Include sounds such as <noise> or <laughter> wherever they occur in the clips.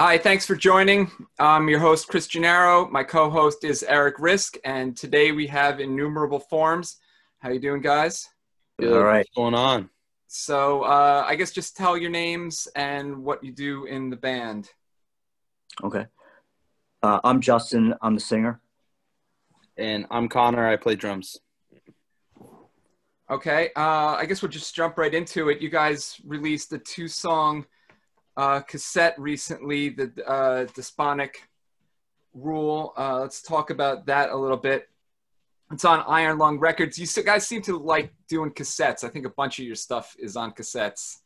Hi, thanks for joining. I'm your host, Chris Gennaro. My co-host is Eric Rizk, and today we have Innumerable Forms. How you doing, guys? Good. All right. What's going on? So, uh, I guess just tell your names and what you do in the band. Okay. Uh, I'm Justin. I'm the singer. And I'm Connor. I play drums. Okay, uh, I guess we'll just jump right into it. You guys released a two-song uh, cassette recently, the uh, Despotic Rule. Uh, let's talk about that a little bit. It's on Iron Lung Records. You guys seem to like doing cassettes. I think a bunch of your stuff is on cassettes.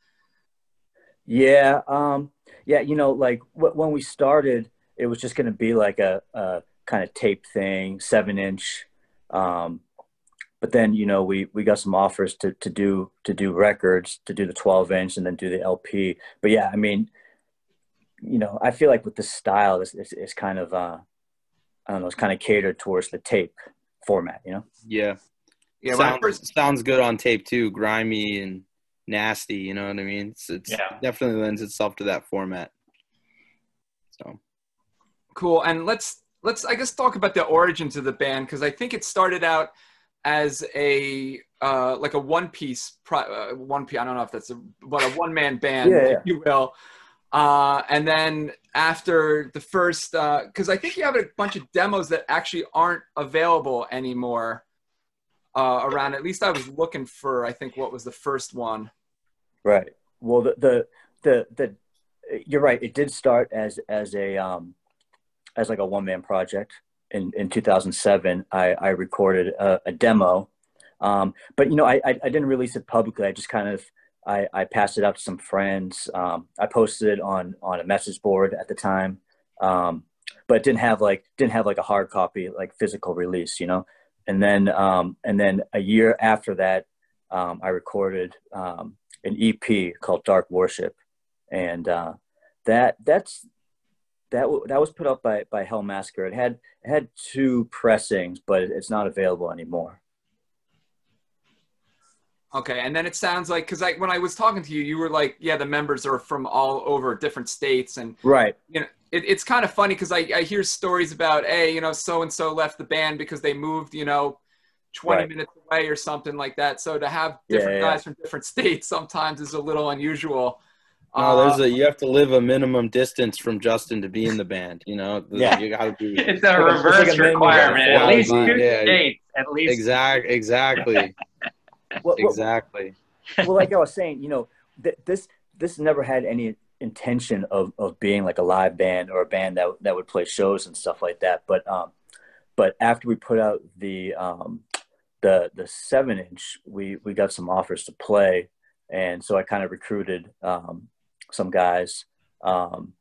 Yeah. Um, yeah. You know, like when we started, it was just going to be like a, a kind of tape thing, seven inch. Um, but then, you know, we, we got some offers to, to do, to do records, to do the 12 inch and then do the LP. But yeah, I mean, you know, I feel like with this style, it's, it's, it's kind of, uh, I don't know, it's kind of catered towards the tape format, you know? Yeah. Yeah, when I sounds, first sounds good on tape too. Grimy and nasty. You know what I mean? It's, it's Yeah. definitely lends itself to that format. So cool and let's let's i guess talk about the origins of the band because i think it started out as a uh, like a one piece pro, uh, one piece i don't know if that's a but a one man band Yeah, if you will uh, and then after the first because i think you have a bunch of demos that actually aren't available anymore uh, around at least i was looking for i think what was the first one Right. Well, the the the, the you're right. It did start as as a um, as like a one man project. In in 2007, I I recorded a, a demo, um, but you know I, I didn't release it publicly. I just kind of I, I passed it out to some friends. Um, I posted it on on a message board at the time, um, but didn't have like didn't have like a hard copy like physical release, you know. And then um, and then a year after that, um, I recorded um, an EP called Dark Worship, and uh, that that's that w- that was put up by by Hell Massacre. It had it had two pressings, but it's not available anymore. Okay, and then it sounds like because I when I was talking to you, you were like, yeah, the members are from all over different states, and Right. you know, it, it's kind of funny because I, I hear stories about, hey, you know, so and so left the band because they moved, you know, twenty Right. minutes away or something like that. So to have different yeah. guys from different <laughs> states sometimes is a little unusual. No, Uh, there's a you have to live a minimum distance from Justin to be in the band. You know, Yeah. you got to be <laughs> It's a like it's reverse like a requirement. At least two hours. Yeah. dates. At least. exact exactly <laughs> Well, well, exactly. well, like I was saying, you know, th- this this never had any intention of of being like a live band or a band that that would play shows and stuff like that. But um, but after we put out the um, the the seven inch, we we got some offers to play, and so I kind of recruited um, some guys. Um,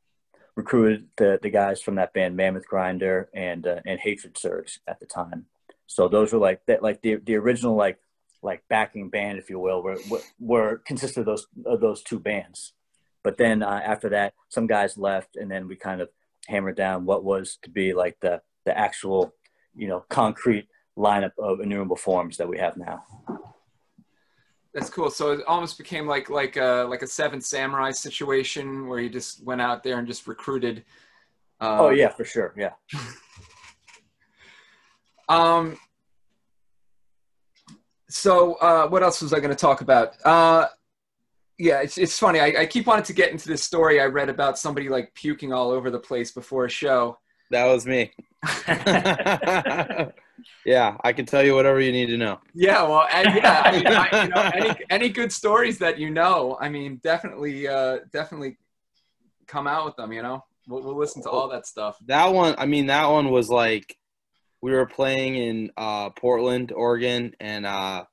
recruited the the guys from that band Mammoth Grinder and uh, and Hatred Surge at the time. So those were like that like the the original like like backing band, if you will, were were, were consisted of those of those two bands. But then uh, after that, some guys left, and then we kind of hammered down what was to be like the the actual, you know, concrete lineup of innumerable forms that we have now. That's cool. So it almost became like like a like a Seven Samurai situation where you just went out there and just recruited. Uh, oh yeah, for sure. Yeah. <laughs> Um. So, uh, what else was I going to talk about? Uh, yeah, it's it's funny. I, I keep wanting to get into this story I read about somebody like puking all over the place before a show. That was me. <laughs> <laughs> yeah, I can tell you whatever you need to know. Yeah, well, and yeah, I mean, I, you know, <laughs> any any good stories that you know, I mean, definitely, uh, definitely come out with them. You know, we'll, we'll listen to all that stuff. That one, I mean, that one was like we were playing in uh, Portland, Oregon, and uh,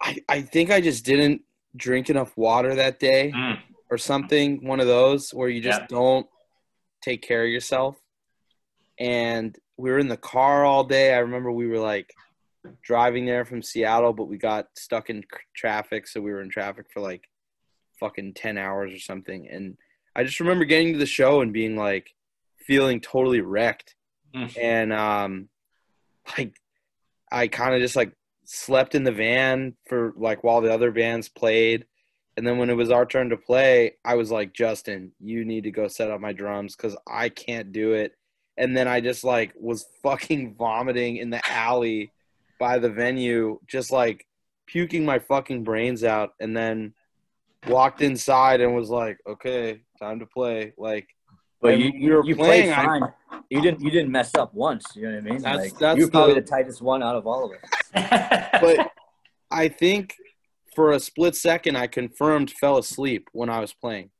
I I think I just didn't drink enough water that day Mm. or something. One of those where you just Yeah. don't take care of yourself. And we were in the car all day. I remember we were like driving there from Seattle, but we got stuck in traffic, so we were in traffic for like fucking 10 hours or something. And I just remember getting to the show and being like feeling totally wrecked. Mm. And um like I kind of just like slept in the van for like while the other bands played And then when it was our turn to play, I was like, Justin, you need to go set up my drums because I can't do it. And then I just like was fucking vomiting in the alley by the venue, just like puking my fucking brains out. And then walked inside and was like, okay, time to play. Like, But And you, we were you playing, played I- fine. you didn't you didn't mess up once. You know what I mean? That's- like, that's you're probably the- the tightest one out of all of us. <laughs> but I think for a split second, I confirmed fell asleep when I was playing.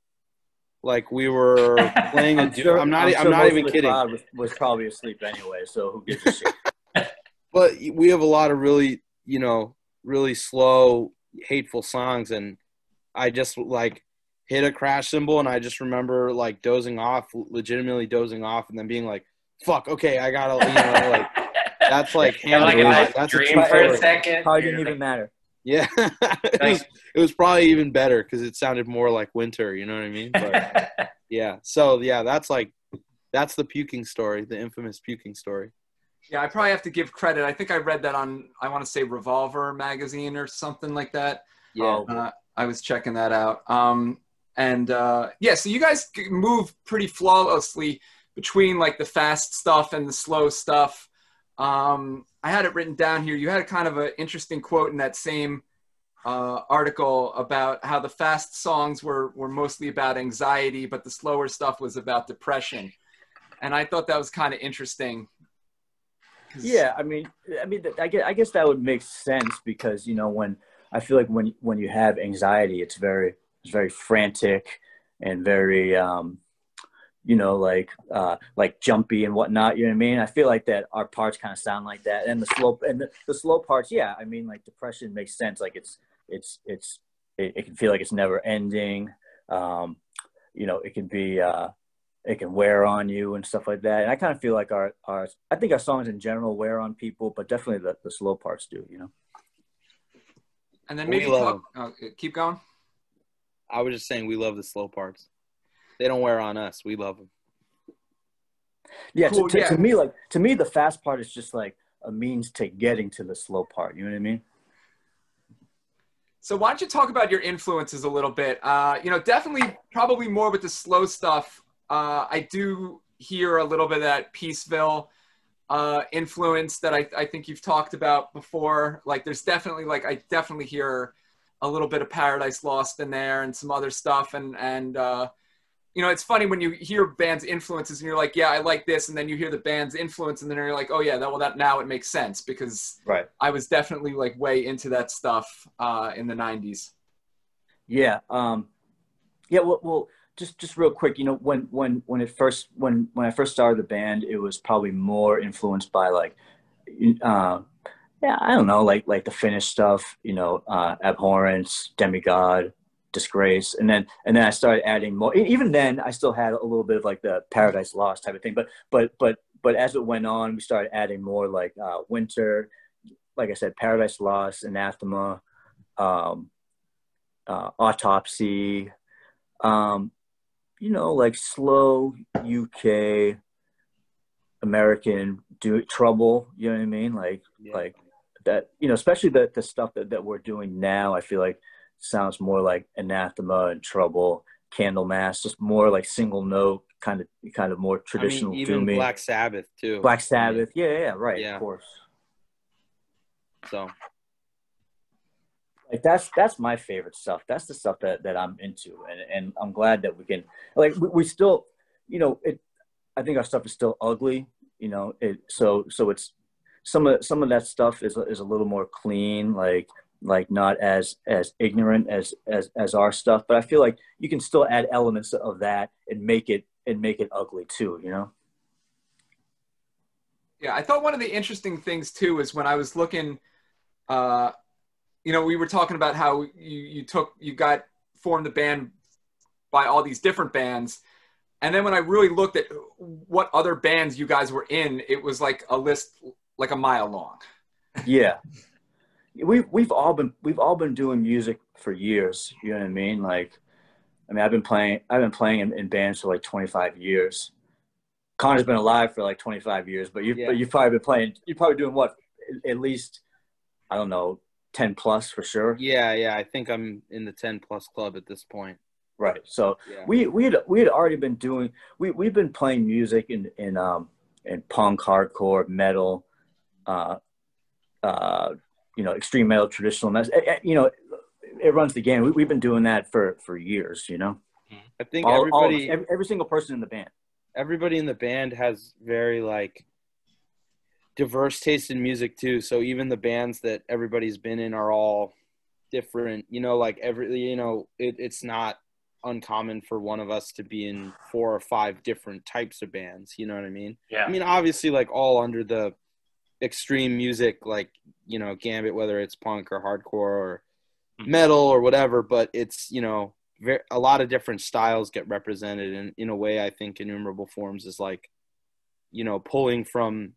Like we were playing a I'm sure, I'm not. I'm, sure not even kidding. crowd Was, was probably asleep anyway, so who gives a shit? <laughs> <laughs> But we have a lot of really, you know, really slow, hateful songs, and I just like hit a crash cymbal, and I just remember like dozing off, legitimately dozing off, and then being like, "Fuck, okay, I gotta," you know, like <laughs> that's like And like handling a That's a dream true for a second. Probably You're didn't even matter. Yeah, <laughs> it was it was probably even better because it sounded more like winter. You know what I mean? But <laughs> yeah, so yeah, that's like that's the puking story, the infamous puking story. Yeah, I probably have to give credit. I think I read that on I want to say Revolver magazine or something like that. Yeah, Oh, Uh, I was checking that out. Um, and uh, yeah, so you guys move pretty flawlessly between like the fast stuff and the slow stuff. Um, I had it written down here. You had a kind of an interesting quote in that same uh, article about how the fast songs were were mostly about anxiety, but the slower stuff was about depression. And I thought that was kind of interesting. Yeah, I mean, I mean, I guess, I guess that would make sense because you know when I feel like when when you have anxiety, it's very it's very frantic and very um, you know like uh, like jumpy and whatnot. You know what I mean? I feel like that our parts kind of sound like that, and the slow and the, the slow parts, yeah. I mean, like depression makes sense. Like it's it's it's it, it can feel like it's never ending. Um, you know, it can be. Uh, it can wear on you and stuff like that. And I kind of feel like our, our I think our songs in general wear on people, but definitely the, the slow parts do, you know? And then maybe love talk, oh, keep going. I was just saying we love the slow parts. They don't wear on us. We love them. Yeah, Cool, to, to, yeah. to me, like, to me, the fast part is just like a means to getting to the slow part. You know what I mean? So why don't you talk about your influences a little bit? Uh, you know, definitely, probably more with the slow stuff. Uh, I do hear a little bit of that Peaceville uh, influence that I, I think you've talked about before. Like, there's definitely like I definitely hear a little bit of Paradise Lost in there and some other stuff. And and uh, you know, it's funny when you hear bands' influences and you're like, yeah, I like this, and then you hear the band's influence, and then you're like, oh yeah, that well that now it makes sense because Right. I was definitely like way into that stuff uh, in the '90s. Yeah. Um, yeah. Well, well, just just real quick, you know, when when when it first when when I first started the band, it was probably more influenced by like, uh, yeah, I don't know, like like the Finnish stuff, you know, uh, abhorrence, demigod, disgrace, and then and then I started adding more. Even then, I still had a little bit of like the Paradise Lost type of thing, but but but but as it went on, we started adding more like uh, winter, like I said, Paradise Lost, anathema. Um, uh, autopsy, um, you know, like slow UK American do trouble. You know what I mean? Like Yeah. like that. You know, especially the the stuff that that we're doing now. I feel like sounds more like anathema and trouble, candlemass, just more like single note kind of kind of more traditional I mean, even. Black Sabbath too. Black Sabbath, yeah, yeah, right, Yeah. of course. So like that's that's my favorite stuff that's the stuff that, that i'm into and, and i'm glad that we can like we, we still you know it i think our stuff is still ugly you know it so so it's some of some of that stuff is is a little more clean like like not as as ignorant as as as our stuff but i feel like you can still add elements of that and make it and make it ugly too you know Yeah, I thought one of the interesting things too is when I was looking, uh, you know, we were talking about how you you took you got formed the band by all these different bands, and then when I really looked at what other bands you guys were in, it was like a list like a mile long. yeah we've we've all been we've all been doing music for years you know what i mean like i mean i've been playing i've been playing in, in bands for like 25 years connor's been alive for like 25 years but you Yeah. but you've probably been playing you're probably doing what at least i don't know ten plus for sure. Yeah, yeah. I think I'm in the 10 plus club at this point. Right. So Yeah. we we had we had already been doing we we've been playing music in in um in punk, hardcore, metal, uh, uh, you know, extreme metal, traditional metal. eh, eh, You know, it runs the game. We, we've been doing that for for years. You know, I think all, all- everybody every, every single person in the band. everybody in the band has very like diverse taste in music too. So even the bands that everybody's been in are all different. You know, like every you know, it, it's not uncommon for one of us to be in four or five different types of bands. You know what I mean? Yeah. I mean, obviously, like all under the extreme music, like you know, gambit, whether it's punk or hardcore or Mhm. metal or whatever. But it's you know, ver a lot of different styles get represented, and in a way, I think innumerable forms is like, you know, pulling from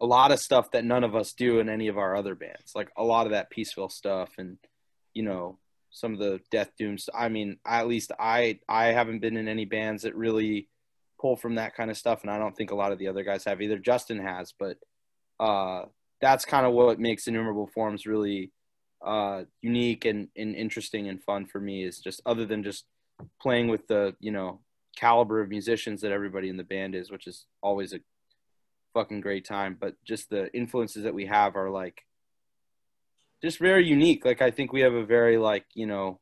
a lot of stuff that none of us do in any of our other bands, like a lot of that Peaceville stuff, and you know, some of the death doom. st- I mean, at least I I haven't been in any bands that really pull from that kind of stuff, and I don't think a lot of the other guys have either. Justin has, but uh, that's kind of what makes innumerable forms really uh, unique and, and interesting and fun for me. Is just other than just playing with the you know caliber of musicians that everybody in the band is, which is always a fucking great time. But just the influences that we have are like just very unique. Like I think we have a very like you know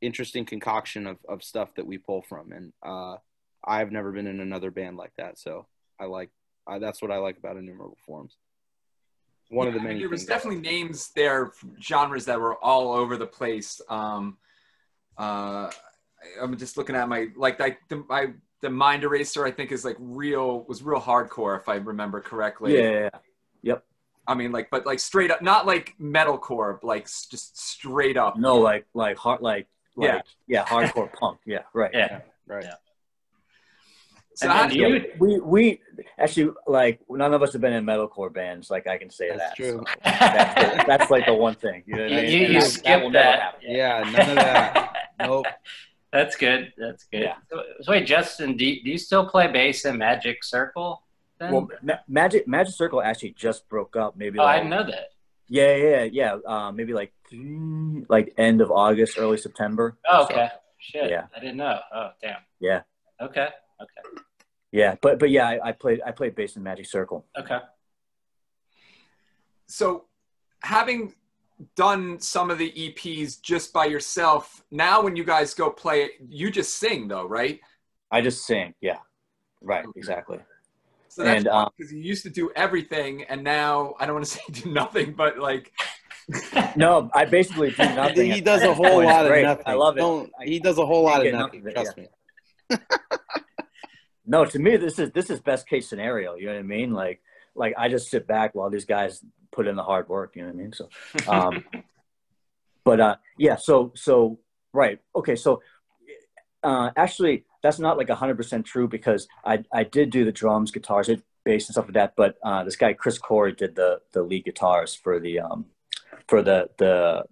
interesting concoction of, of stuff that we pull from, and uh, I've never been in another band like that. So I like uh, that's what I like about innumerable forms. One of the Yeah, I mean, many. There was things I definitely names there, genres that were all over the place. Um, uh, I'm just looking at my like I, the, my the Mind Eraser. I think is like real was real hardcore if I remember correctly. Yeah, yeah, yeah. I mean, like, but like straight up, not like metalcore, but, like just straight up. No, like like hard like like Yeah. yeah, hardcore punk. Yeah, right. Yeah. right. Yeah. So And how then do do you, you- We we actually like none of us have been in metalcore bands. Like I can say That's that. true. So that's, that's like the one thing. You know what I mean? you- you that- skip will never that. Yeah, none of that. <laughs> nope. That's good. That's good. Yeah. So, so wait, Justin, do you, do you still play bass in Magic Circle? Then? Well, Ma- Magic Magic Circle actually just broke up. Maybe oh, I like didn't know that. yeah, yeah, yeah. Uh, maybe like like end of August, early September. Oh, So, okay. Shit. yeah. I didn't know. Oh, damn. Yeah. Okay. Okay. yeah, but but yeah, I, I played I played bass in Magic Circle. Okay. so having done some of the EPs just by yourself, now when you guys go play it, you just sing though, right? I just sing. Yeah, right, Okay. exactly. So that's And, um, because you used to do everything, and now I don't want to <laughs> say do nothing, but like <laughs> No, I basically do nothing. he does a whole lot of great. nothing. I love it. Don't, he does a whole lot of can't get enough nothing. Trust yeah. me. <laughs> No, to me this is this is best case scenario. You know what I mean? Like like I just sit back while these guys put in the hard work. You know what I mean? So, um, <laughs> but uh, yeah. So so right. Okay. So uh, actually, that's not like hundred percent true because I I did do the drums, guitars, bass, and stuff like that. But uh, this guy Chris Corey did the the lead guitars for the um for the the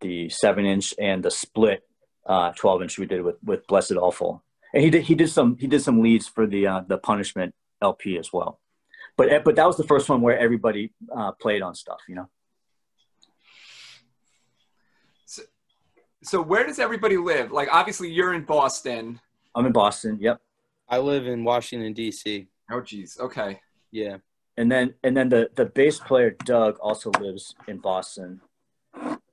the seven inch and the split uh, twelve inch we did with with Blessed Offal and he did he did some he did some leads for the uh, the punishment LP as well. But but that was the first one where everybody uh, played on stuff, you know. so so where does everybody live? Like obviously you're in Boston. I'm in Boston, yep. I live in Washington D.C. Oh geez, okay. Yeah. And then and then the the bass player Doug also lives in Boston,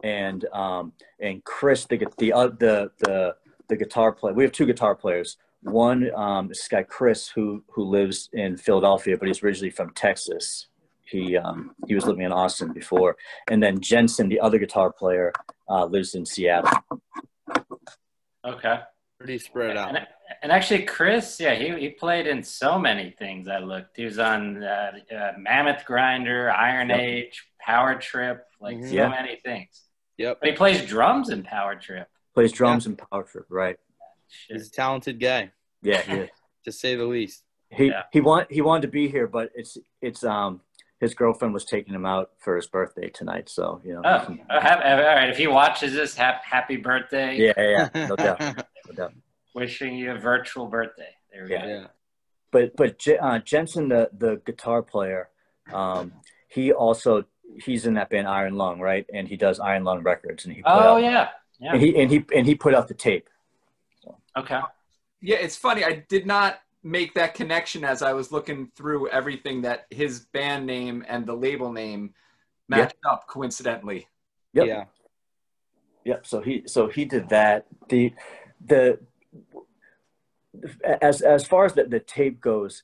and um and Chris the the uh, the the the guitar player. We have two guitar players. One um, is this guy Chris who who lives in Philadelphia, but he's originally from Texas. He um, he was living in Austin before, and then Jensen, the other guitar player, uh, lives in Seattle. Okay. Pretty spread out. And, and actually, Chris, yeah, he, he played in so many things. I looked. He was on uh, uh, Mammoth Grinder, Iron Yep. Age, Power Trip, like Mhm. so Yeah. many things. Yep. But he plays drums in Power Trip. Plays drums in Power Trip, right? He's a talented guy, Yeah, he <laughs> is. to say the least. He Yeah. he want he wanted to be here, but it's it's um his girlfriend was taking him out for his birthday tonight, so you know. Oh, oh, all right. If he watches this, hap- happy birthday. Yeah, yeah, yeah, no doubt, <laughs> no doubt. Wishing you a virtual birthday. There we Yeah. go. yeah. But but J- uh, Jensen, the the guitar player, um, he also he's in that band Iron Lung, right? And he does Iron Lung Records, and he put Oh out, yeah, yeah. and he and he and he put out the tape. Okay. Yeah, it's funny. I did not make that connection as I was looking through everything that his band name and the label name matched up coincidentally. Yep. Yeah. Yep. So he so he did that. The the as as far as the, the tape goes,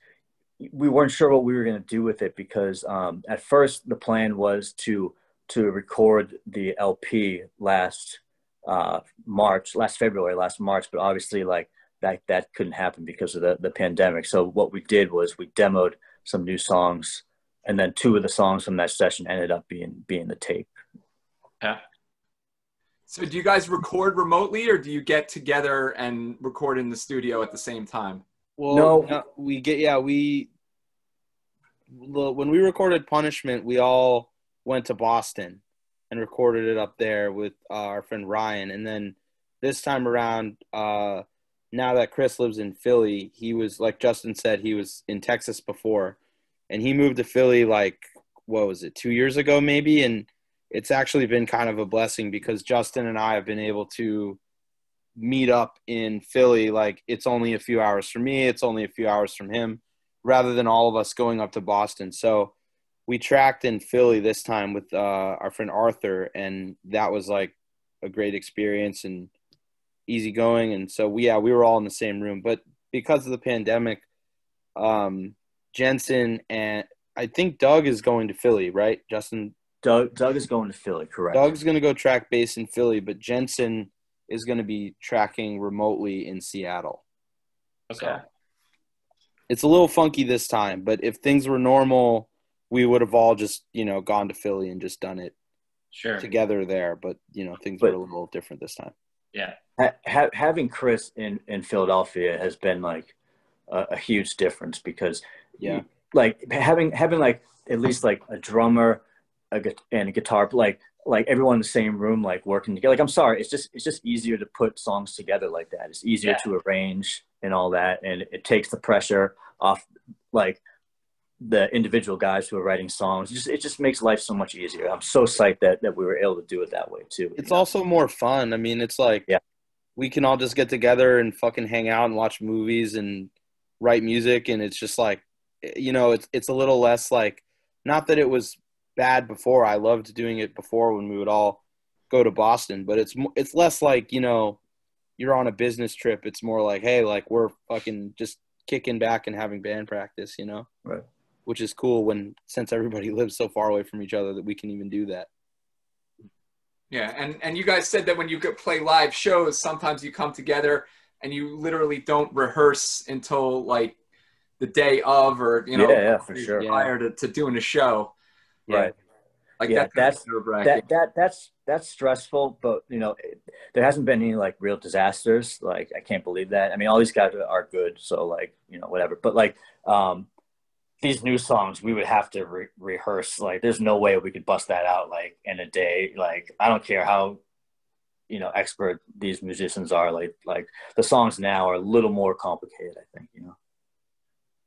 we weren't sure what we were going to do with it because um, at first the plan was to to record the LP last uh, March, last February, last March, but obviously like that that couldn't happen because of the the pandemic. So what we did was we demoed some new songs, and then two of the songs from that session ended up being being the tape. Yeah. So do you guys record remotely or do you get together and record in the studio at the same time? Well, No. no, we get yeah we well, when we recorded Punishment, we all went to Boston and recorded it up there with uh, our friend Ryan, and then this time around, uh, now that Chris lives in Philly, he was like Justin said, he was in Texas before, and he moved to Philly like what was it two years ago maybe, and it's actually been kind of a blessing because Justin and I have been able to meet up in Philly. Like it's only a few hours from me, it's only a few hours from him, rather than all of us going up to Boston. So we tracked in Philly this time with uh, our friend Arthur, and that was like a great experience and easygoing. And so we, yeah, we were all in the same room, but because of the pandemic, um, Jensen and I think Doug is going to Philly, right? Justin, Doug Doug is going to Philly, correct? Doug's going to go track base in Philly, but Jensen is going to be tracking remotely in Seattle. Okay. So it's a little funky this time, but if things were normal, we would have all just, you know, gone to Philly and just done it Sure. together there. But, you know, things But- were a little different this time. Yeah. ha- ha- having Chris in, in Philadelphia has been like a, a huge difference because Yeah. like having having like at least like a drummer a gu- and a guitar like like everyone in the same room like working together like i'm sorry it's just it's just easier to put songs together like that it's easier Yeah. to arrange and all that and it takes the pressure off like the individual guys who are writing songs it just it just makes life so much easier i'm so psyched that that we were able to do it that way too It's you know? also more fun. I mean, it's like Yeah. we can all just get together and fucking hang out and watch movies and write music, and it's just like, you know, it's it's a little less like, not that it was bad before. I loved doing it before when we would all go to Boston, but it's it's less like you know, you're on a business trip. It's more like, hey, like we're fucking just kicking back and having band practice, you know, Right. Which is cool when since everybody <laughs> lives so far away from each other that we can even do that. Yeah, and and you guys said that when you could play live shows, sometimes you come together and you literally don't rehearse until like the day of, or you know, Yeah, yeah, for sure. prior to, to doing a show. Yeah. right Like Yeah, that, that's- that that that's that's stressful but you know it, there hasn't been any like real disasters like i can't believe that i mean all these guys are, are good so like you know whatever but like um these new songs we would have to re- rehearse like there's no way we could bust that out like in a day like i don't care how you know expert these musicians are like like the songs now are a little more complicated i think you know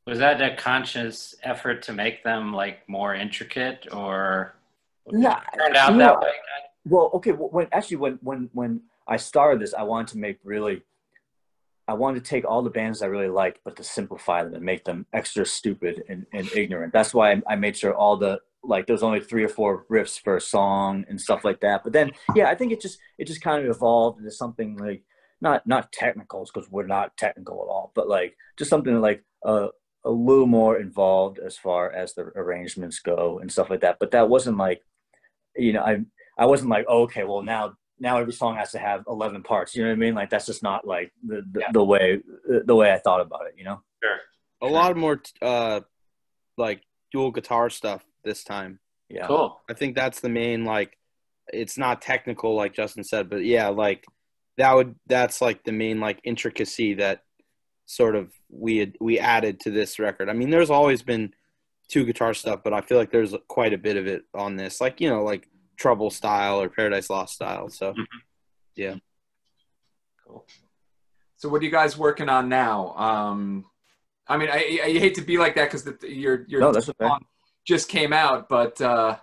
Was that a conscious effort to make them like more intricate, or Nah, turned out you that way? Well, okay. wh- When actually, when when when I started this, I wanted to make really, I wanted to take all the bands I really liked, but to simplify them and make them extra stupid and, and ignorant. That's why I, I made sure all the like there's only three or four riffs per song and stuff like that. But then, yeah, I think it just it just kind of evolved into something like not not technicals because we're not technical at all, but like just something like a a little more involved as far as the arrangements go and stuff like that. But that wasn't like, you know, I I wasn't like, oh, okay, well now now every song has to have eleven parts. You know what I mean? Like that's just not like the the, Yeah. the way the way I thought about it. You know? Sure. a lot more uh like dual guitar stuff this time Yeah. Cool. i think that's the main like it's not technical like justin said but yeah like that would that's like the main like intricacy that sort of we had we added to this record i mean there's always been two guitar stuff but i feel like there's quite a bit of it on this like you know like trouble style or paradise lost style so yeah. Cool. So what are you guys working on now? Um, I mean, I, I hate to be like that because your your No, that's okay. just came out, but uh,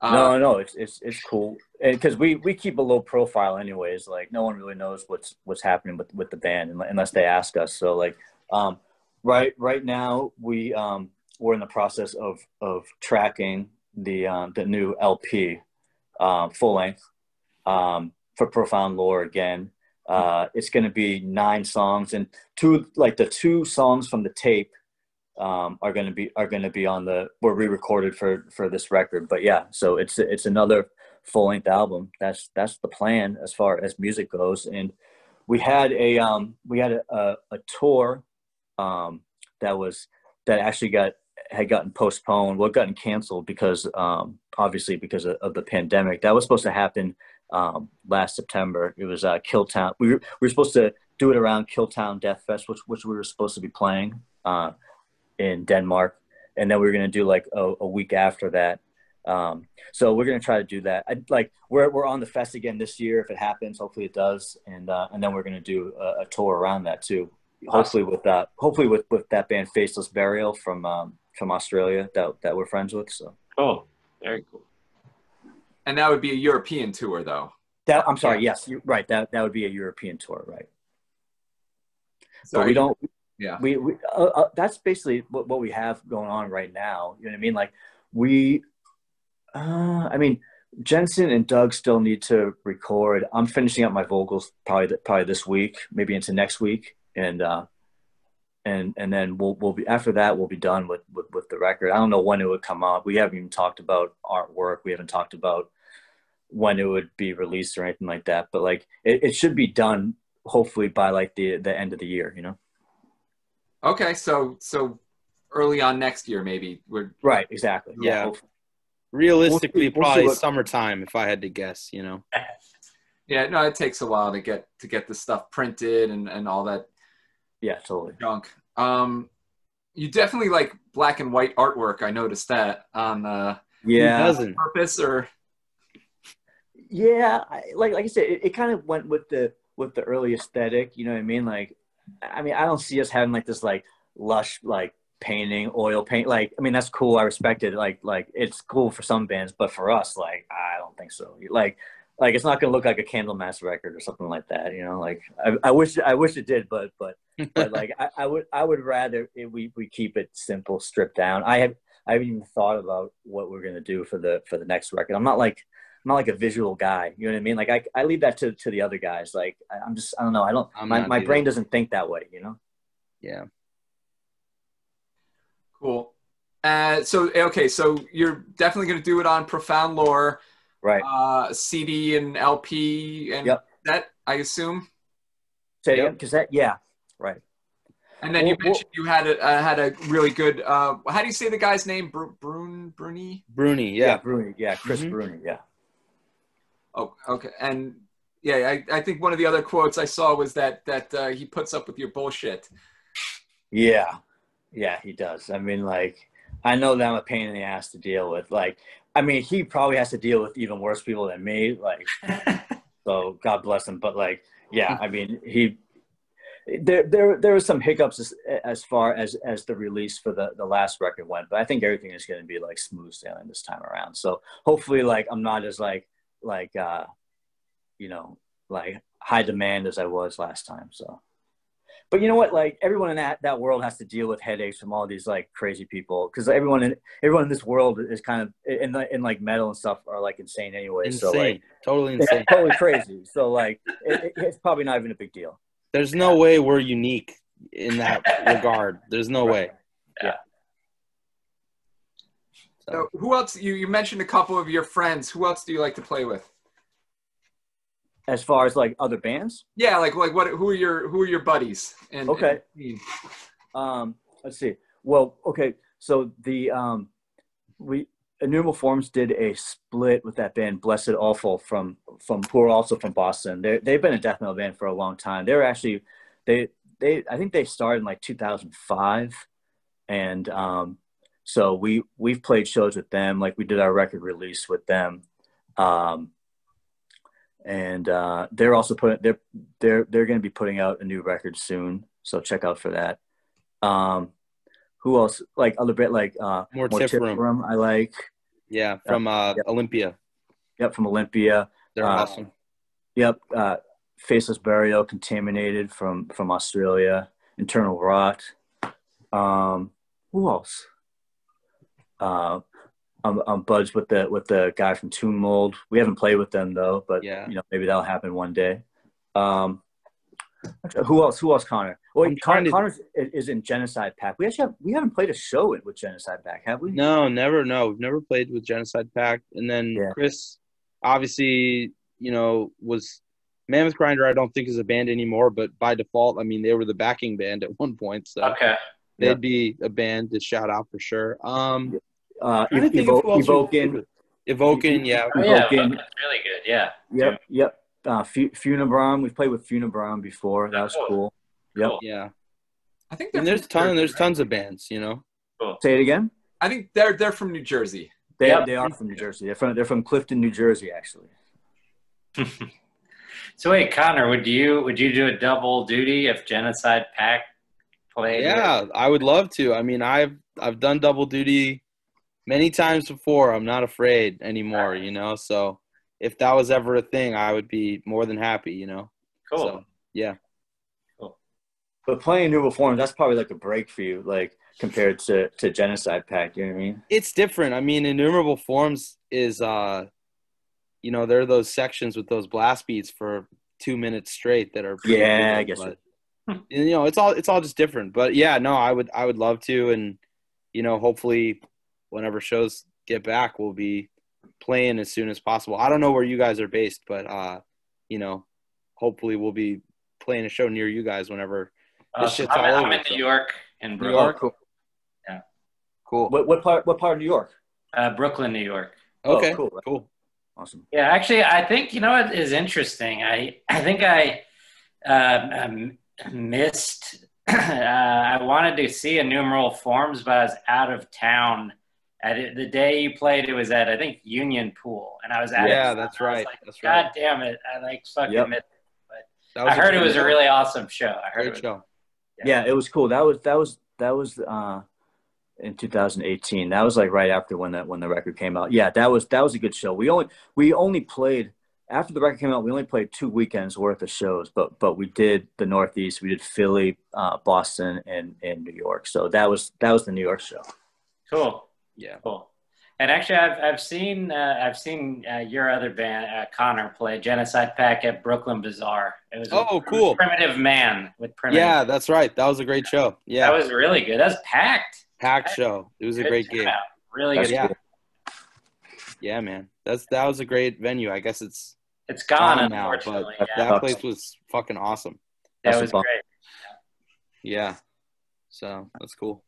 Uh, no, no, it's it's it's cool because we we keep a low profile anyways. Like no one really knows what's what's happening with with the band unless they ask us. So like, um, right right now we um we're in the process of of tracking the um the new LP, um, full length, um, for Profound Lore again. Uh, it's going to be nine songs and two like the two songs from the tape um, are going to be are going to be on the were re-recorded for for this record. But yeah, so it's it's another full length album. That's that's the plan as far as music goes. And we had a um, we had a, a, a tour um, that was that actually got had gotten postponed. Well, gotten canceled because um, obviously because of, of, the pandemic. That was supposed to happen um, last September. It was uh, Killtown. We were, we were supposed to do it around Killtown Death Fest, which which we were supposed to be playing. Uh, in Denmark, and then we were gonna do like a, a week after that. Um, so we're gonna try to do that. I, like we're we're on the fest again this year if it happens. Hopefully it does, and uh, and then we're gonna do a, a tour around that too. Hopefully with that, hopefully with with that band Faceless Burial from um, from Australia that that we're friends with. So cool, very cool. And that would be a European tour, though. That I'm sorry. Yes, you're right. That that would be a European tour, right? So we don't yeah we, we uh, uh, that's basically what, what we have going on right now you know what i mean like we uh, i mean jensen and doug still need to record i'm finishing up my vocals probably probably this week maybe into next week and uh and and then we'll we'll be after that we'll be done with, with with the record i don't know when it would come out we haven't even talked about artwork we haven't talked about when it would be released or anything like that but like it, it should be done hopefully by like the the end of the year you know Okay, so so early on next year, maybe we're right. Exactly. Yeah. yeah. Realistically, we'll probably we'll summertime, if I had to guess. You know. <laughs> Yeah, no, it takes a while to get to get the stuff printed and and all that. Yeah, totally. Junk. Um, you definitely like black and white artwork. I noticed that on uh, yeah doesn't purpose or. Yeah, I, like like I said, it, it kind of went with the with the early aesthetic. You know what I mean? Like I mean, I don't see us having like this like lush like painting, oil paint. Like, I mean, that's cool. I respect it. Like, like it's cool for some bands, but for us, like, I don't think so. Like, like it's not gonna look like a Candlemass record or something like that. You know, like I, I wish I wish it did, but but but like <laughs> I, I would I would rather we we keep it simple, stripped down. I have I haven't even thought about what we're gonna do for the for the next record. I'm not like I'm not like a visual guy. You know what I mean? Like I, I leave that to, to the other guys. Like I, am just, I don't know. I don't, I'm my, my brain doesn't think that way, you know? Yeah. Cool. Uh, so, okay. So you're definitely going to do it on profound lore, right? Uh, CD and LP and yep. that I assume. Say yep. cassette. Yeah. Right. And then well, you mentioned well, you had a uh, had a really good. Uh, how do you say the guy's name? Br- Brun Bruni. Bruni. Yeah. yeah Bruni. Yeah. Chris mm-hmm. Bruni. Yeah. Oh, okay. And yeah, I, I think one of the other quotes I saw was that that uh, he puts up with your bullshit. Yeah, yeah, he does. I mean, like, I know that I'm a pain in the ass to deal with. Like, I mean, he probably has to deal with even worse people than me. Like, <laughs> so God bless him. But like, yeah, I mean, he there there there were some hiccups as, as far as as the release for the the last record went, but I think everything is going to be like smooth sailing this time around. So hopefully, like, I'm not as like like uh you know like high demand as I was last time. So, but you know what? Like everyone in that that world has to deal with headaches from all these like crazy people because everyone in everyone in this world is kind of in the, in like metal and stuff are like insane anyway. Insane, so like totally insane, totally crazy. So like it, it's probably not even a big deal. There's no way we're unique in that regard. There's no right. way. Yeah. So who else? You you mentioned a couple of your friends. Who else do you like to play with? As far as like other bands? Yeah, like like what? Who are your who are your buddies? And okay. And um, let's see. Well, okay. So the um, we Innumerable Forms did a split with that band Blessed Offal from from who are also from Boston. They they've been a death metal band for a long time. They're actually they they I think they started in like 2005, and um, so we we've played shows with them, like we did our record release with them, um, and uh, they're also putting they're they're they're going to be putting out a new record soon. So check out for that. Um, who else? Like other bit like uh, more, more Mortiferum. I like. Yeah, from uh, Yep. Olympia. Yep, from Olympia. They're Uh, awesome. Yep, uh, Faceless Burial, Contaminated from from Australia. Internal Rot. Um, who else? Uh, I'm, I'm buds with the with the guy from Tomb Mold. We haven't played with them though, but Yeah. you know maybe that'll happen one day. Um, who else? Who else? Connor. Well, I'm Connor, to- Connor is in Genocide Pact. We actually have, we haven't played a show with Genocide Pact, have we? No, never. No, we've never played with Genocide Pact. And then Yeah. Chris, obviously, you know, was Mammoth Grinder. I don't think is a band anymore, but by default, I mean, they were the backing band at one point, so Okay. they'd Yeah. be a band to shout out for sure. Um, Uh, trying to think Evo- of who else we played Evoken. Evoken, yeah, Oh, yeah, Evoken. Really good. Yeah. Yep, yep. Uh, Fu- Funebrarum. We've played with Funebrarum before. That was cool. Yep. Cool. yeah. I think And there's ton, there's right? tons of bands, you know. Cool. Say it again. I think they're they're from New Jersey. They, Yep. they are from New Jersey. They're from they're from Clifton, New Jersey, actually. <laughs> so wait, Connor, would you would you do a double duty if Genocide Pact played? Yeah, I would love to. I mean, I've I've done double duty many times before. I'm not afraid anymore, you know. So if that was ever a thing, I would be more than happy, you know. Cool. So, yeah. But playing New Reform, that's probably like a break for you, like compared to to Genocide Pact. You know what I mean? It's different. I mean, innumerable forms is uh you know, there are those sections with those blast beats for 2 minutes straight that are Yeah, cool, I guess but, you know, it's all it's all just different. But yeah, no, I would I would love to and you know, hopefully whenever shows get back, we'll be playing as soon as possible. I don't know where you guys are based, but uh, you know, hopefully we'll be playing a show near you guys whenever this Uh, shit's I'm, all I'm over, in so. New York in New Brooklyn. York? cool. Cool. What what part? What part of New York? Uh, Brooklyn, New York. Oh, Okay. cool. Cool. Awesome. Yeah, actually, I think you know what is interesting. I I think I uh, um, missed. <clears throat> uh, I wanted to see a numeral forms, but I was out of town. At it, the day you played, it was at I think Union Pool, and I was at Yeah, it. that's I was right. like, That's God right. damn it! I like fucking Yep. missed. That I heard it great was a really awesome show. I heard great it was, show. Yeah, it was cool. That was that was that was uh in 2018. That was like right after when that when the record came out. Yeah, that was that was a good show. We only we only played after the record came out. We only played two weekends worth of shows, but but we did the Northeast. We did Philly, uh, Boston, and and New York. So that was that was the New York show. cool. Yeah. Cool. And actually, I've I've seen uh, I've seen uh, your other band uh, Connor play Genocide Pact at Brooklyn Bazaar. It was Oh, cool. Primitive Man with Primitive. Yeah, that's right. That was a great show. Yeah. that was really good. That was packed. packed show. It was a great gig. turnout. Really That's good. yeah. cool. Yeah, man. That's that was a great venue. I guess it's It's gone, gone now, but unfortunately. that- yeah, that place was fucking awesome. that that's was a bummer. great. Yeah. So that's cool.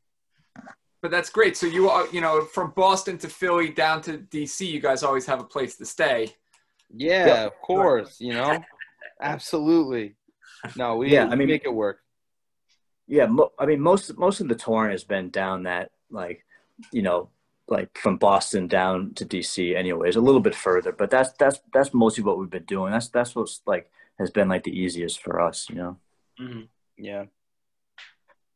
But that's great. So you are, you know, from Boston to Philly down to DC, you guys always have a place to stay. Yeah, Yep. of course. You know, absolutely. No, we, Yeah, we I mean- make it work. Yeah, mo- I mean most most of the touring has been down that like you know like from Boston down to DC anyways a little bit further but that's that's that's mostly what we've been doing that's that's what's like has been like the easiest for us you know Mhm. Yeah.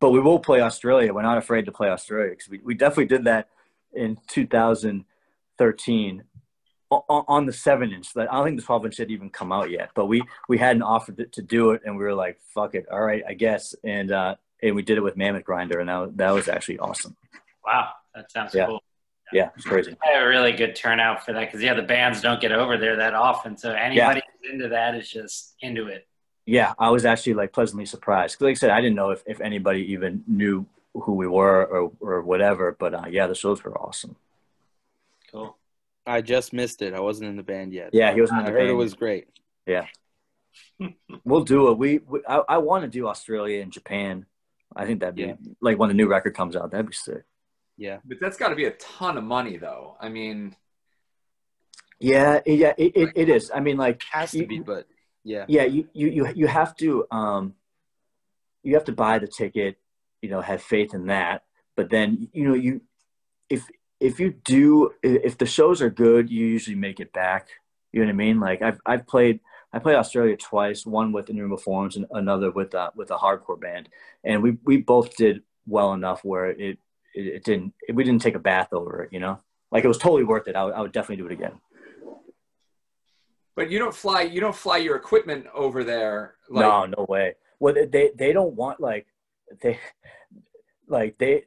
But we will play Australia we're not afraid to play Australia because we, we definitely did that in 2013 o- o- on the seven inch that I don't think the 12 inch had even come out yet but we we hadn't offered it to do it and we were like fuck it all right I guess and uh and we did it with Mammoth Grinder and that was, that was actually awesome Wow, that sounds Yeah. cool. yeah it's crazy I had a really good turnout for that because yeah, the bands don't get over there that often. So anybody who's into that is just into it. Yeah I was actually like pleasantly surprised 'Cause like I said I didn't know if, if anybody even knew who we were or, or whatever but uh, yeah the shows were awesome Cool. I just missed it. I wasn't in the band yet. yeah he wasn't I in the heard it was great. Yeah, <laughs> we'll do it. We, we I, I want to do Australia and Japan. I think that'd be Yeah. like when the new record comes out. That'd be sick. Yeah. But that's got to be a ton of money, though. I mean, Yeah, yeah, it, it, it is. I mean, like, Has to You- be, but yeah. yeah, you, you you you have to um, you have to buy the ticket. You know, have faith in that. But then you know you if if you do if the shows are good, you usually make it back. You know what I mean? Like I've I've played I played Australia twice, one with Innumerable Forms and another with uh, with a hardcore band, and we we both did well enough where it it, it didn't we didn't take a bath over it. You know, like it was totally worth it. I would, I would definitely do it again. But you don't fly. You don't fly your equipment over there. Like, no, no way. Well, they- they don't want like they like they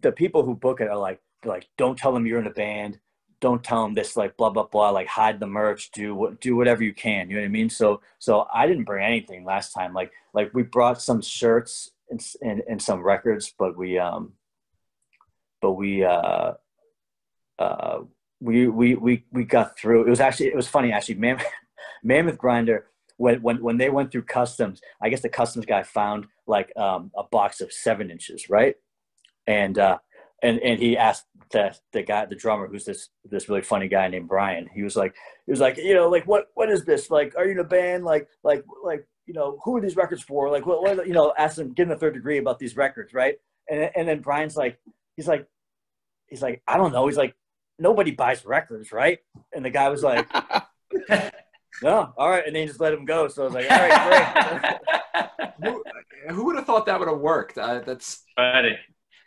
the people who book it are like like don't tell them you're in a band. Don't tell them this like blah blah blah. Like hide the merch. Do what do whatever you can. You know what I mean? So so I didn't bring anything last time. Like like we brought some shirts and and, and some records, but we um but we uh uh we we we we got through. It was actually it was funny actually. Mam- <laughs> Mammoth Grinder when when when they went through customs, I guess the customs guy found like um, a box of seven inches, right? And uh, and and he asked the the guy, the drummer, who's this this really funny guy named Brian. He was like, he was like, you know, like what what is this? Like, are you in a band? Like like like you know, who are these records for? Like what, what you know? Ask him, him a third degree about these records, right? And and then Brian's like, he's like, he's like, I don't know. He's like, nobody buys records, right? And the guy was like, <laughs> <laughs> no, all right. And then he just let him go. So I was like, all right, great. <laughs> who, who would have thought that would have worked? Uh, that's Funny.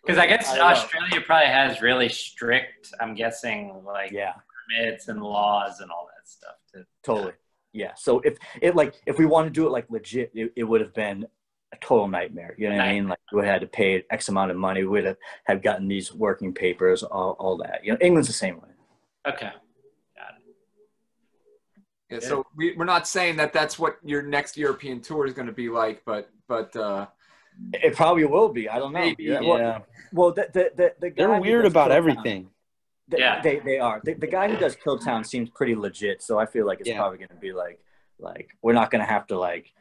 Because I guess I know. Australia probably has really strict, I'm guessing, like yeah, permits and laws and all that stuff too. totally. Yeah. So if it like if we want to do it like legit, it, it would have been a total nightmare. You know what I mean? Like we had to pay X amount of money. We would have, have gotten these working papers, all, all that. You know, England's the same way. Okay. yeah, so we, we're not saying that that's what your next European tour is going to be like, but but uh, It probably will be. I don't know. Maybe, Yeah, Well, yeah, well the, the, the, the guy they're weird about Killtown- everything. They, Yeah. they, they are. The, the guy who does Killtown seems pretty legit. So I feel like it's Yeah. probably going to be like, like we're not going to have to like,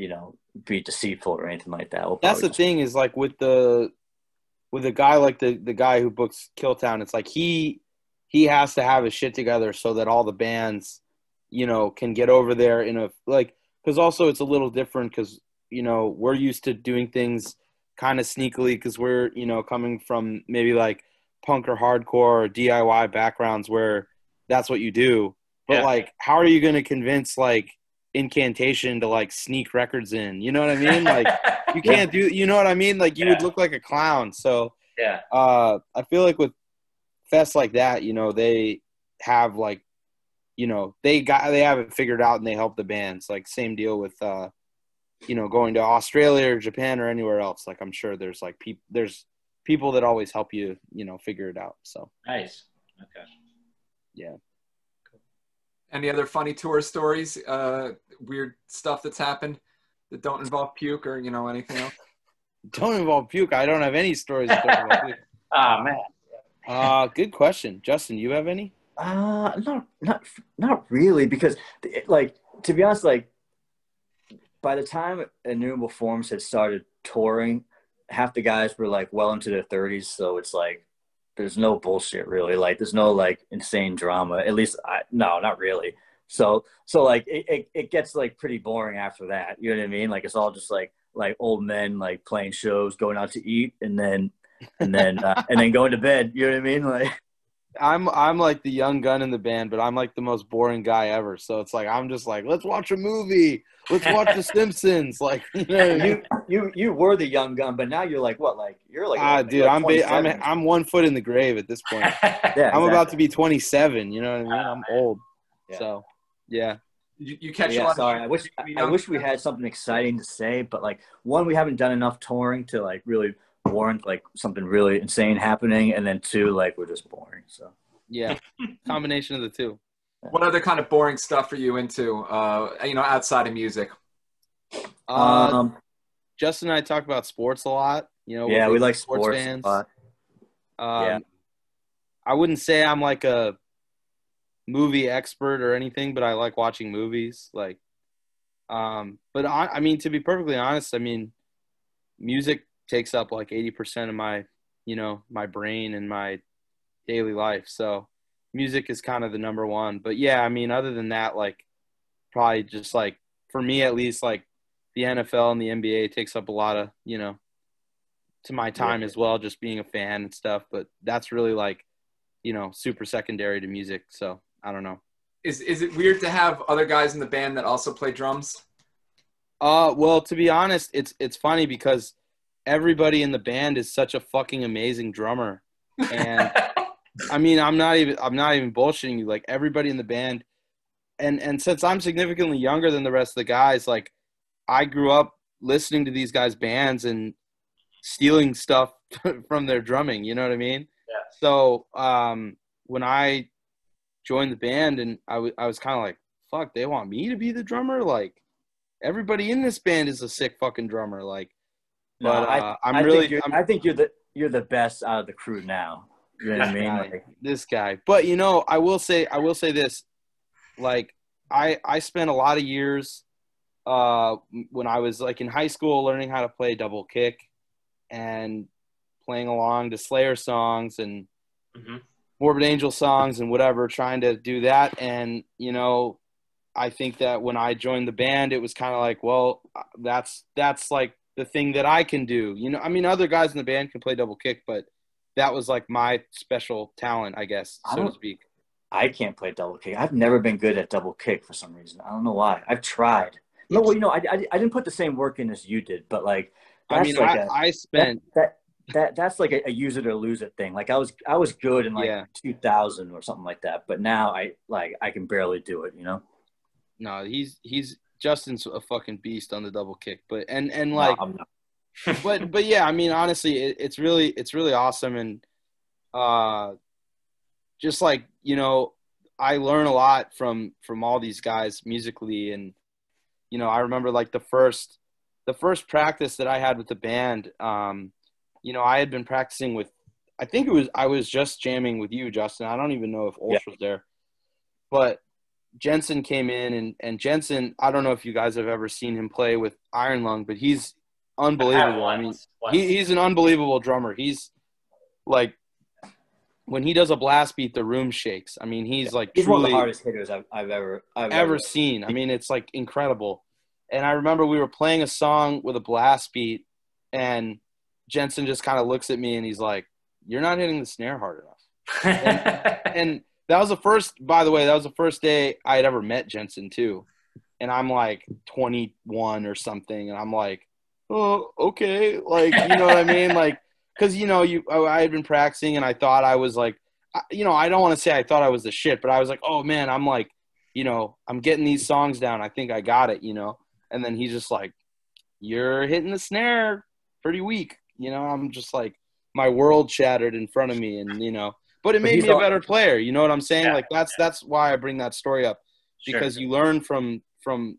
you know, be deceitful or anything like that. We'll That's the thing is like with the with a guy like the the guy who books Killtown, it's like he he has to have his shit together so that all the bands, you know, can get over there in a like because also it's a little different because you know we're used to doing things kind of sneakily because we're you know coming from maybe like punk or hardcore or DIY backgrounds where that's what you do. But Yeah. like, how are you going to convince like incantation to like sneak records in? You know what I <laughs> mean? Like you can't do you know what i mean like you would look like a clown so Yeah. uh i feel like with fests like that you know they have like you know they got they have it figured out and they help the bands like same deal with uh you know going to australia or japan or anywhere else like i'm sure there's like people there's people that always help you you know figure it out so Nice. Okay. Any other funny tour stories, uh, weird stuff that's happened that don't involve puke or you know anything else? <laughs> don't involve puke i don't have any stories that don't involve puke. Oh <laughs> man. uh good question justin you have any Uh, not not not really because it, like to be honest, like by the time Innumerable Forms had started touring, half the guys were like well into their thirties, so it's like there's no bullshit really. Like there's no like insane drama. At least I no, not really. So so like it, it, it gets like pretty boring after that. You know what I mean? Like it's all just like like old men like playing shows, going out to eat, and then and then uh, and then going to bed. You know what I mean? <laughs> Like I'm I'm like the young gun in the band, but I'm like the most boring guy ever. So it's like I'm just like, let's watch a movie, let's watch The <laughs> Simpsons. Like, you know, what I mean? you you you were the young gun, but now you're like what? Like you're like ah, like dude, I'm ba- I'm I'm one foot in the grave at this point. <laughs> yeah, I'm about to be 27. You know what I mean? I'm old. Yeah. So, yeah. You, you catch a Yeah, lot. sorry. Of I wish to be I wish we had something exciting to say, but like one, we haven't done enough touring to like really warrant like something really insane happening, and then two, like we're just boring. So Yeah. <laughs> Combination of the two. What other kind of boring stuff are you into? Uh, you know, outside of music. Uh, um, Justin and I talk about sports a lot. You know, yeah, we're we big like sports. a lot. Um, Yeah. I wouldn't say I'm like a movie expert or anything, but I like watching movies. Like, um, but I, I mean, to be perfectly honest, I mean, music takes up like 80% of my, you know, my brain and my daily life. So music is kind of the number one. But yeah, I mean, other than that, like, probably just like, for me at least, like, the NFL and the NBA takes up a lot of, you know, to my time Yeah. as well, just being a fan and stuff. But that's really like, you know, super secondary to music. So I don't know. Is is it weird to have other guys in the band that also play drums? Uh, well, to be honest, it's it's funny because everybody in the band is such a fucking amazing drummer, and <laughs> I mean, I'm not even I'm not even bullshitting you. Like everybody in the band, and and since I'm significantly younger than the rest of the guys, like I grew up listening to these guys' bands and stealing stuff <laughs> from their drumming. You know what I mean? Yeah. So um, when I joined the band, and I was I was kind of like, fuck, they want me to be the drummer. Like everybody in this band is a sick fucking drummer. Like, No, but uh, I, I'm I really Think I'm, I think you're the you're the best out of the crew now. You know what I <laughs> mean? guy, Like, this guy. But you know, I will say I will say this. Like I I spent a lot of years uh when I was like in high school learning how to play double kick and playing along to Slayer songs and hmm Morbid Angel songs and whatever trying to do that and you know I think that when I joined the band it was kind of like well that's that's like the thing that I can do. You know, I mean other guys in the band can play double kick but that was like my special talent, I guess, I so to speak. I can't play double kick. I've never been good at double kick for some reason. I don't know why. I've tried. No, well, you know, I, I, I didn't put the same work in as you did, but like I mean, like I, a- I spent that that that's like a, a use it or lose it thing. Like I was I was good in like Yeah. 2000 or something like that, but now I like I can barely do it. You know, no, he's he's Justin's a fucking beast on the double kick, but and and like, I'm <laughs> but but yeah, I mean, honestly, it, it's really it's really awesome, and uh, just like you know, I learn a lot from from all these guys musically, and you know, I remember like the first the first practice that I had with the band, um, you know, I had been practicing with, I think it was I was just jamming with you, Justin. I don't even know if Ulsh Yeah. was there, but Jensen came in and and Jensen, I don't know if you guys have ever seen him play with Iron Lung, but he's unbelievable. I mean, Once, once. he, he's an unbelievable drummer. He's like when he does a blast beat, the room shakes. I mean, he's like He's one of the hardest hitters I've, I've ever I've ever seen. I mean, it's like incredible. And I remember we were playing a song with a blast beat, and Jensen just kind of looks at me and he's like, "You're not hitting the snare hard enough." <laughs> And that was the first. By the way, that was the first day I had ever met Jensen too. And I'm like 21 or something, and I'm like, "Oh, okay." Like, you know what I mean? Like, <laughs> because you know, you I I had been practicing, and I thought I was like, you know, I don't want to say I thought I was the shit, but I was like, "Oh man, I'm like." you know, I'm getting these songs down. I think I got it, you know. And then he's just like, You're hitting the snare pretty weak. You know, I'm just like my world shattered in front of me and you know but it But made me a all- better player. You know what I'm saying? Yeah, like that's that's why I bring that story up. Sure. Because you learn from from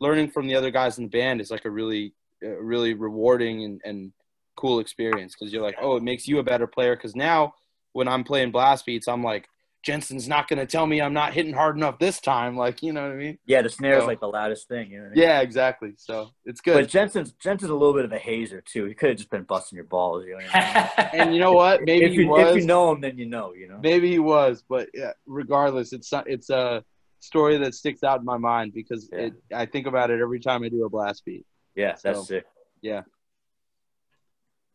learning from the other guys in the band is like a really really rewarding and, and cool experience because you're like, oh, it makes you a better player. Because now when I'm playing blast beats, I'm like, Jensen's not gonna tell me I'm not hitting hard enough this time. Like, you know what I mean? Yeah, the snare is like the loudest thing. You know what I mean? Yeah, exactly. So it's good. But Jensen's Jensen's a little bit of a hazer too. He could have just been busting your balls. You know what I mean? <laughs> and you know what? Maybe if he you was. if you know him, then you know. You know. Maybe he was, but yeah, regardless, it's not- it's a story that sticks out in my mind because Yeah. it, I think about it every time I do a blast beat. Yeah, that's So- sick. Yeah.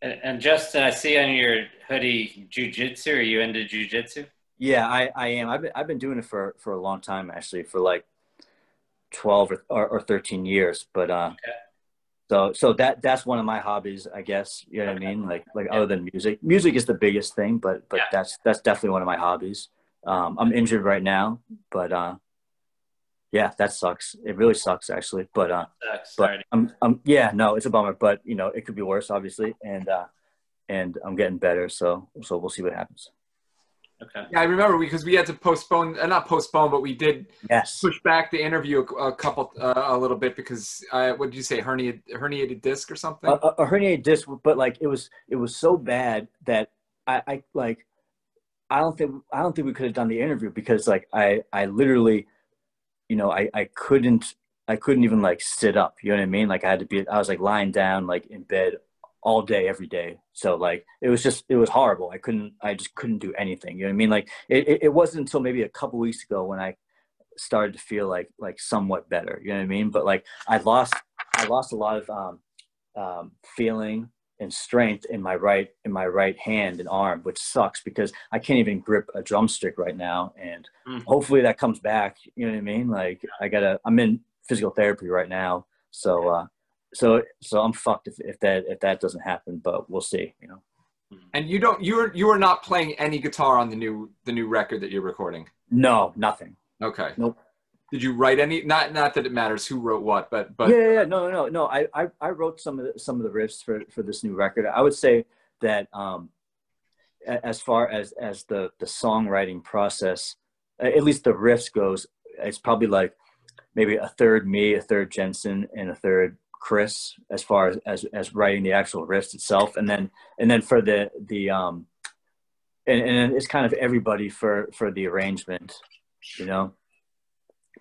And, and Justin, I see on your hoodie jujitsu. Are you into jujitsu? Yeah, I, I am. I've been I've been doing it for for a long time actually, for like twelve or or, or thirteen years. But uh, Okay. so so that that's one of my hobbies, I guess. You know what I mean? Like like Yeah. other than music, music is the biggest thing. But but Yeah. that's that's definitely one of my hobbies. Um, I'm injured right now, but uh, yeah, that sucks. It really sucks actually. But uh, but I'm, I'm yeah no it's a bummer but you know it could be worse obviously and uh and i'm getting better so so we'll see what happens Okay. Yeah, I remember because we had to postpone, uh, not postpone, but we did yes push back the interview a, a couple, uh, a little bit because uh, what did you say, herniated, herniated disc or something? a, a, a herniated disc but like it was it was so bad that i i like i don't think i don't think we could have done the interview because like i i literally you know i i couldn't i couldn't even like sit up you know what i mean like i had to be i was like lying down like in bed all day every day. So like it was just it was horrible. I couldn't i just couldn't do anything. You know what i mean? Like it, it, wasn't until maybe a couple weeks ago when i started to feel like like somewhat better. You know what i mean? But like i lost i lost a lot of um um feeling and strength in my right in my right hand and arm which sucks because i can't even grip a drumstick right now. And Mm. hopefully that comes back. You know what i mean? Like i gotta i'm in physical therapy right now. So uh so so i'm fucked if, if that if that doesn't happen but we'll see you know And you don't you're you are not playing any guitar on the new the new record that you're recording. No, nothing. Okay. Nope. Did you write any? Not not that it matters who wrote what, but but yeah, yeah, yeah, no, no, no, no. I, I, I wrote some of the, some of the riffs for, for this new record. I would say that um, as far as as the the songwriting process, at least the riffs goes, it's probably like maybe a third me, a third Jensen, and a third Chris as far as as, as writing the actual riffs itself, and then and then for the the um, and, and it's kind of everybody for for the arrangement, you know.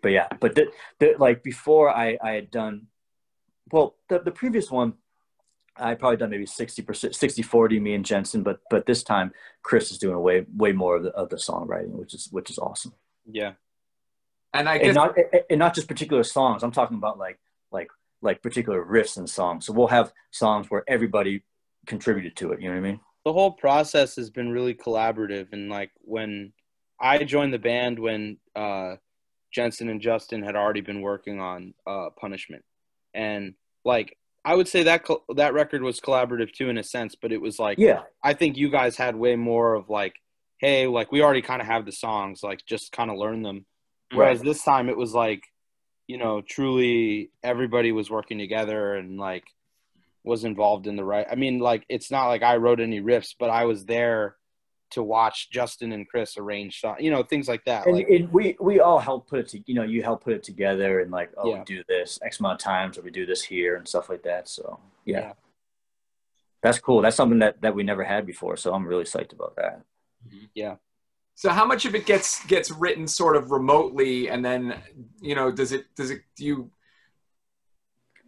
But yeah, but the, the, like before I I had done well the, the previous one i probably done maybe 60% 60 40 me and jensen but but this time chris is doing way way more of the, of the songwriting which is which is awesome Yeah. and I and not and not just particular songs i'm talking about like like particular riffs and songs. So we'll have songs where everybody contributed to it you know what i mean? The whole process has been really collaborative and like when i joined the band when uh jensen and justin had already been working on uh punishment. And like i would say that col- that record was collaborative too in a sense but it was like yeah. I think you guys had way more of like hey like we already kind of have the songs like just kind of learn them. Whereas this time it was like you know truly everybody was working together and like was involved in the right i mean like it's not like i wrote any riffs but i was there to watch justin and chris arrange songs you know things like that and, like and we we all help put it to you know you help put it together and like oh Yeah. we do this x amount of times or we do this here and stuff like that so yeah, Yeah. that's cool. That's something that that we never had before so i'm really psyched about that mm-hmm. So. How much of it gets gets written sort of remotely, and then you know does it does it do you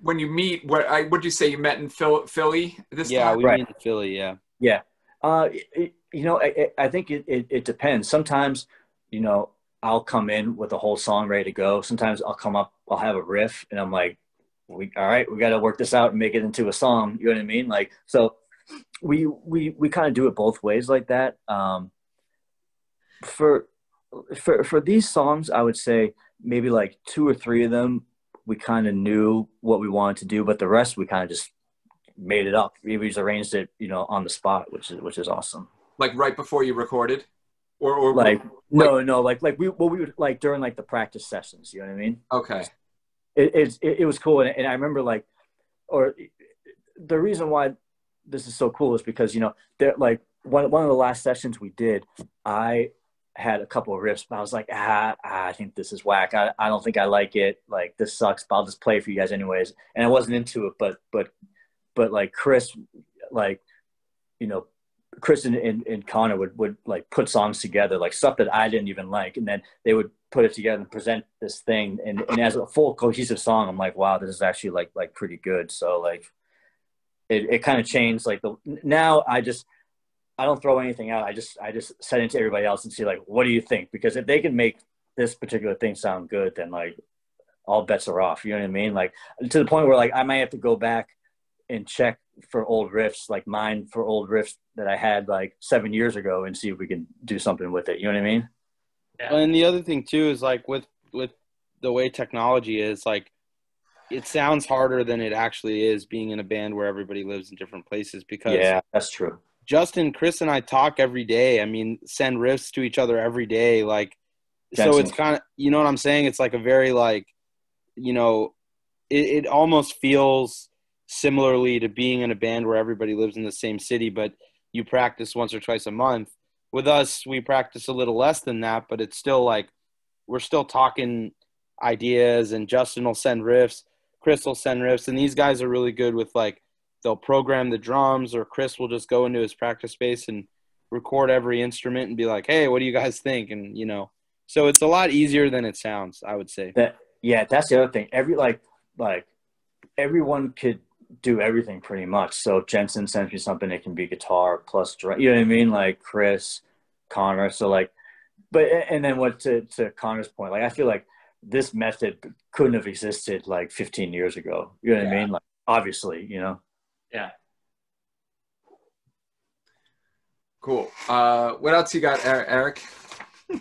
when you meet? What I would you say you met in Phil, Philly this yeah time? we Right. meet in philly yeah Yeah. Uh, it, you know, I, I think it, it, it depends. Sometimes, you know, I'll come in with a whole song ready to go. Sometimes I'll come up, I'll have a riff and I'm like, we, all right, we got to work this out and make it into a song. You know what I mean? Like, so we, we, we kind of do it both ways like that. Um, for, for, for these songs, I would say maybe like two or three of them, we kind of knew what we wanted to do, but the rest we kind of just made it up. We just arranged it, you know, on the spot, which is which is awesome. Like right before you recorded, or or Like no, no, like like we well we would like during like the practice sessions. You know what I mean? okay, It it's- it, it was cool, and, and I remember like, or the reason why this is so cool is because you know there like one one of the last sessions we did, I had a couple of riffs, but I was like, ah, ah, I think this is whack. I, I don't think I like it. Like this sucks, but I'll just play for you guys anyways. And I wasn't into it, but but but like Chris, like you know, Chris and, and, and Connor would would like put songs together, like stuff that I didn't even like, and then they would put it together and present this thing. And and as a full cohesive song, I'm like, wow, this is actually like like pretty good. So like, it it kind of changed. Like the now I just I don't throw anything out. I just I just send it to everybody else and see like what do you think? Because if they can make this particular thing sound good, then like all bets are off. You know what I mean? Like to the point where like I might have to go back and check for old riffs, like mine for old riffs that I had like seven years ago, and see if we can do something with it. You know what I mean? Yeah. and the other thing too is like with with the way technology is like it sounds harder than it actually is being in a band where everybody lives in different places because Yeah, that's true. Justin, Chris, and I talk every day. I mean, send riffs to each other every day. Like, so it's kind of, you know what I'm saying? It's like a very like, you know, it, it almost feels similarly to being in a band where everybody lives in the same city, but you practice once or twice a month. With us, we practice a little less than that, but it's still like we're still talking ideas, and Justin will send riffs, Chris will send riffs, and these guys are really good with like they'll program the drums or Chris will just go into his practice space and record every instrument and be like, "Hey, what do you guys think?" and you know. So it's a lot easier than it sounds, I would say. That yeah, that's the other thing. Every like like everyone could do everything pretty much. So if Jensen sends me something, it can be guitar plus drum. You know what I mean? Like Chris, Connor. So like, but and then what to to Connor's point? Like I feel like this method couldn't have existed like 15 years ago. You know what I mean? Like obviously, you know. Yeah. cool. Uh, what else you got, Er- Eric?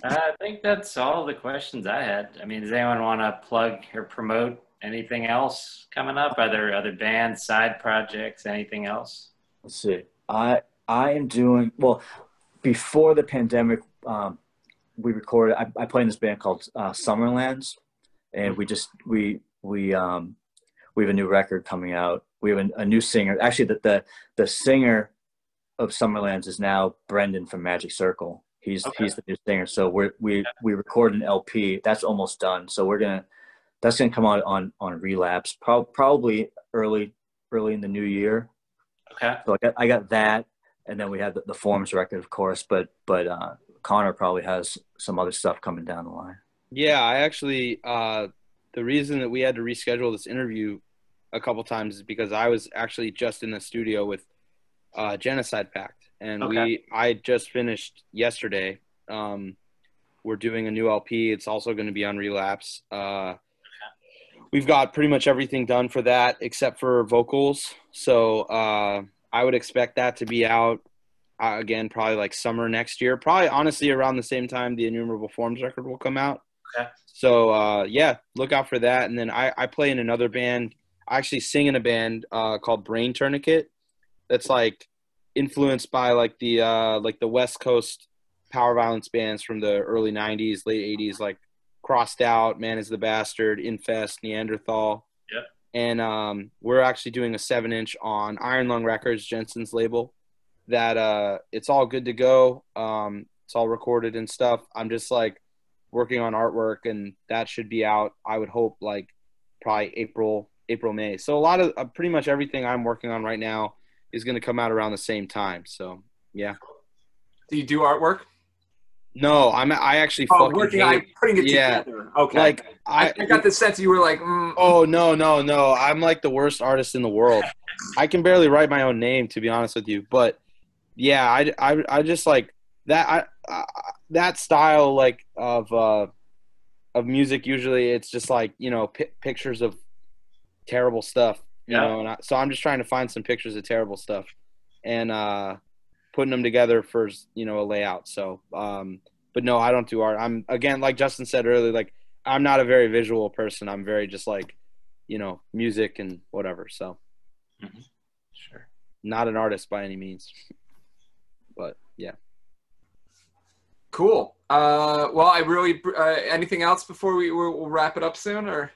I think that's all the questions I had. I mean, does anyone want to plug or promote anything else coming up? Are there other bands, side projects, anything else? Let's see. I I am doing well. Before the pandemic, um, we recorded. I, I play in this band called uh, Sumerlands, and we just we we um, we have a new record coming out. We have a, a new singer. Actually, the, the the singer of Sumerlands is now Brendan from Magic Circle. He's Okay. he's the new singer. So we're we we record an LP. That's almost done. So we're gonna that's gonna come out on on Relapse. Pro- probably early early in the new year. Okay. So I got I got that, and then we have the, the Forms record, of course. But but uh, Connor probably has some other stuff coming down the line. Yeah, I actually uh, the reason that we had to reschedule this interview a couple times is because I was actually just in the studio with uh, Genocide Pact, and Okay. we I just finished yesterday. Um, we're doing a new LP. It's also going to be on Relapse. Uh, we've got pretty much everything done for that except for vocals. So uh, I would expect that to be out uh, again, probably like summer next year. Probably honestly around the same time the Innumerable Forms record will come out. Okay. So uh, yeah, look out for that. And then I, I play in another band. I actually sing in a band uh, called Brain Tourniquet. That's like influenced by like the uh, like the West Coast power violence bands from the early '90s, late '80s, like Crossed Out, Man Is the Bastard, Infest, Neanderthal. Yep. And um, we're actually doing a seven inch on Iron Lung Records, Jensen's label. That uh, it's all good to go. Um, it's all recorded and stuff. I'm just like working on artwork, and that should be out. I would hope like probably April, April, May. So a lot of uh, pretty much everything I'm working on right now is going to come out around the same time. So yeah. Do you do artwork? No, I'm I actually Oh, fucking working on putting it Yeah. together. Okay. like I, I, got the sense you were like, mm, Oh no, no, no! I'm like the worst artist in the world. I can barely write my own name, to be honest with you. But yeah, I, I, I just like that. I, I that style like of uh, of music. Usually, it's just like you know pi pictures of terrible stuff. You Yeah. know, and I, so I'm just trying to find some pictures of terrible stuff and uh, putting them together for you know a layout. So, um, but no, I don't do art. I'm again like Justin said earlier, like I'm not a very visual person. I'm very just like, you know, music and whatever. So Sure. not an artist by any means. But yeah. cool. Uh, well, I really. Uh, anything else before we we'll, we'll wrap it up soon, or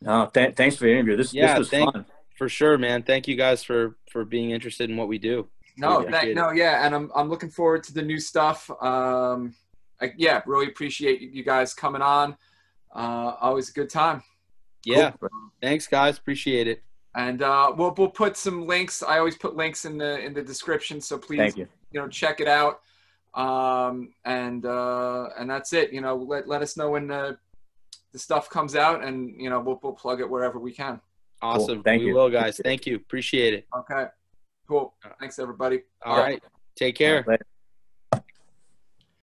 No, th- thanks for the interview. This Yeah, this was thank- fun. For sure, man. Thank you guys for for being interested in what we do. no, We that, no, yeah, and I'm I'm looking forward to the new stuff. Um, I, yeah, really appreciate you guys coming on. Uh, always a good time. Yeah. Cool. Thanks guys. Appreciate it. And uh, we'll we'll put some links. I always put links in the in the description, so please Thank you. you know check it out. Um, and uh, and that's it. You know, let let us know when the the stuff comes out, and you know we'll we'll plug it wherever we can. Awesome. Thank we you. will guys. Thank you. Appreciate it. Okay, cool. Thanks everybody. All right. Take care. Later.